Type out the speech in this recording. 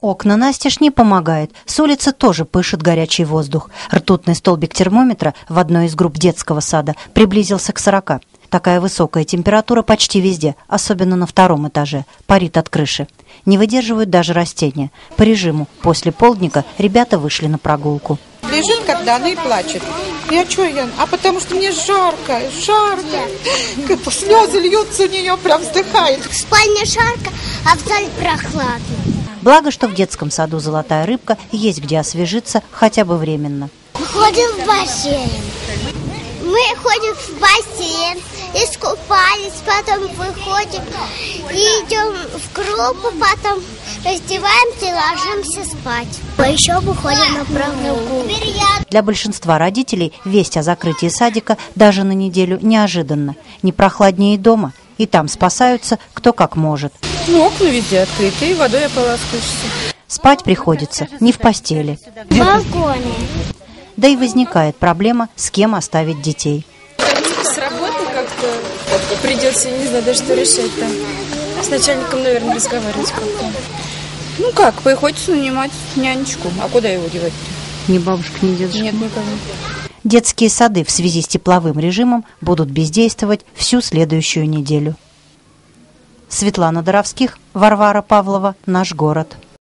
Окна настежь не помогает. С улицы тоже пышет горячий воздух. Ртутный столбик термометра в одной из групп детского сада приблизился к 40. Такая высокая температура почти везде, особенно на втором этаже, парит от крыши. Не выдерживают даже растения. По режиму после полдника ребята вышли на прогулку. Лежит, когда она и плачет. Я что, я? А потому что мне жарко, жарко. Как слезы льются у нее, прям вздыхает. В спальне жарко, а в зале прохладно. Благо, что в детском саду «Золотая рыбка» есть где освежиться хотя бы временно. Ходим в бассейн. Мы ходим в бассейн, искупались, потом выходим и идем в группу, потом раздеваемся и ложимся спать. А еще выходим на прогулку. Для большинства родителей весть о закрытии садика даже на неделю неожиданно. Не прохладнее дома, и там спасаются кто как может. Ну, окна везде открыты, и водой ополаскаешься. Спать приходится не в постели. В балконе. Да и возникает проблема, с кем оставить детей. С работы как-то придется, не знаю, даже что решать там. С начальником, наверное, разговаривать как-то. Ну как, приходится нанимать нянечку. А куда его девать Ни бабушка, ни дедушка. Нет никого. Детские сады в связи с тепловым режимом будут бездействовать всю следующую неделю. Светлана Доровских, Варвара Павлова, «Наш город».